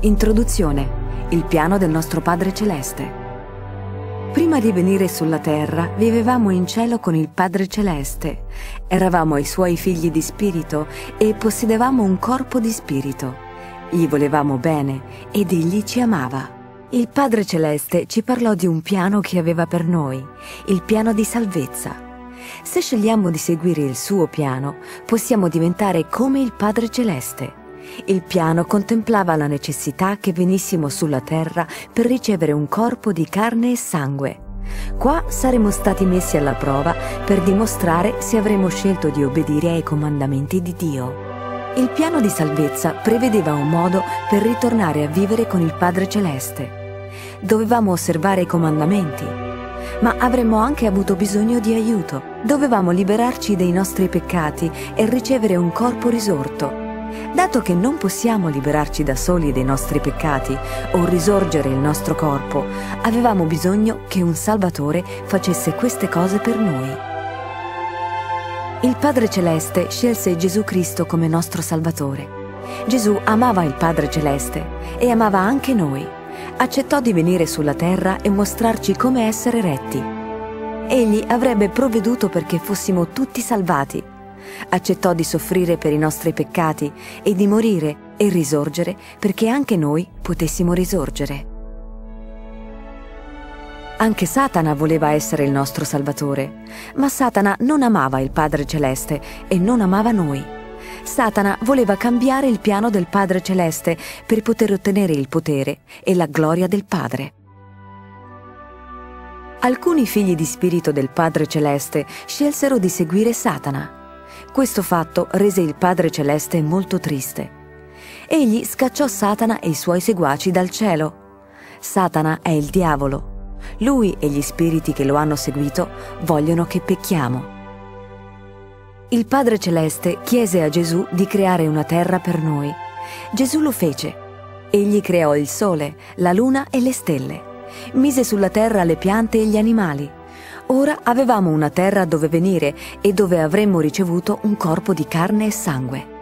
Introduzione. Il piano del nostro Padre Celeste. Prima di venire sulla terra vivevamo in cielo con il Padre Celeste. Eravamo i suoi figli di spirito e possedevamo un corpo di spirito. Gli volevamo bene ed egli ci amava. Il Padre Celeste ci parlò di un piano che aveva per noi, il piano di salvezza. Se scegliamo di seguire il suo piano, possiamo diventare come il Padre Celeste. Il piano contemplava la necessità che venissimo sulla terra per ricevere un corpo di carne e sangue. Qua saremmo stati messi alla prova per dimostrare se avremmo scelto di obbedire ai comandamenti di Dio. Il piano di salvezza prevedeva un modo per ritornare a vivere con il Padre Celeste. Dovevamo osservare i comandamenti, ma avremmo anche avuto bisogno di aiuto. Dovevamo liberarci dei nostri peccati e ricevere un corpo risorto. Dato che non possiamo liberarci da soli dei nostri peccati o risorgere il nostro corpo, avevamo bisogno che un Salvatore facesse queste cose per noi. Il Padre Celeste scelse Gesù Cristo come nostro Salvatore. Gesù amava il Padre Celeste e amava anche noi. Accettò di venire sulla terra e mostrarci come essere retti. Egli avrebbe provveduto perché fossimo tutti salvati accettò di soffrire per i nostri peccati e di morire e risorgere perché anche noi potessimo risorgere. Anche Satana voleva essere il nostro Salvatore, ma Satana non amava il Padre Celeste e non amava noi. Satana voleva cambiare il piano del Padre Celeste per poter ottenere il potere e la gloria del Padre. Alcuni figli di spirito del Padre Celeste scelsero di seguire Satana questo fatto rese il Padre Celeste molto triste. Egli scacciò Satana e i suoi seguaci dal cielo. Satana è il diavolo. Lui e gli spiriti che lo hanno seguito vogliono che pecchiamo. Il Padre Celeste chiese a Gesù di creare una terra per noi. Gesù lo fece. Egli creò il sole, la luna e le stelle. Mise sulla terra le piante e gli animali. Ora avevamo una terra dove venire e dove avremmo ricevuto un corpo di carne e sangue.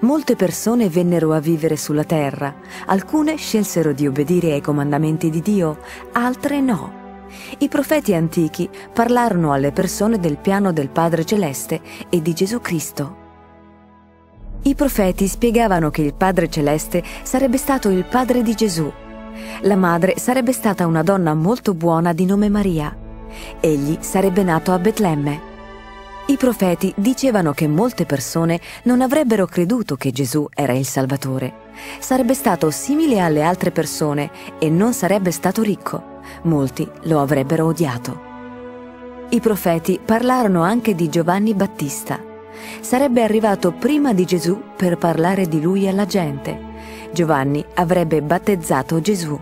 Molte persone vennero a vivere sulla terra, alcune scelsero di obbedire ai comandamenti di Dio, altre no. I profeti antichi parlarono alle persone del piano del Padre Celeste e di Gesù Cristo. I profeti spiegavano che il Padre Celeste sarebbe stato il padre di Gesù. La madre sarebbe stata una donna molto buona di nome Maria Egli sarebbe nato a Betlemme. I profeti dicevano che molte persone non avrebbero creduto che Gesù era il Salvatore. Sarebbe stato simile alle altre persone e non sarebbe stato ricco. Molti lo avrebbero odiato. I profeti parlarono anche di Giovanni Battista. Sarebbe arrivato prima di Gesù per parlare di lui alla gente. Giovanni avrebbe battezzato Gesù.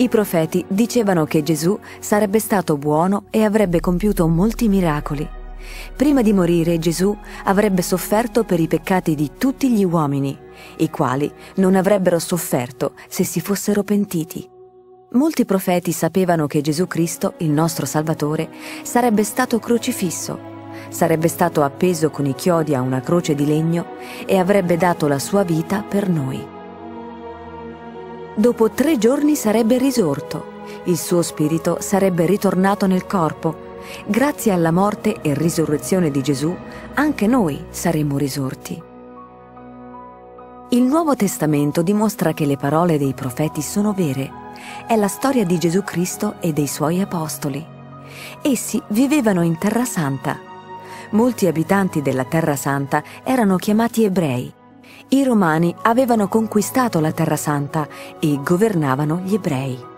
I profeti dicevano che Gesù sarebbe stato buono e avrebbe compiuto molti miracoli. Prima di morire Gesù avrebbe sofferto per i peccati di tutti gli uomini, i quali non avrebbero sofferto se si fossero pentiti. Molti profeti sapevano che Gesù Cristo, il nostro Salvatore, sarebbe stato crocifisso, sarebbe stato appeso con i chiodi a una croce di legno e avrebbe dato la sua vita per noi. Dopo tre giorni sarebbe risorto. Il suo spirito sarebbe ritornato nel corpo. Grazie alla morte e risurrezione di Gesù, anche noi saremmo risorti. Il Nuovo Testamento dimostra che le parole dei profeti sono vere. È la storia di Gesù Cristo e dei suoi apostoli. Essi vivevano in Terra Santa. Molti abitanti della Terra Santa erano chiamati ebrei i Romani avevano conquistato la Terra Santa e governavano gli ebrei.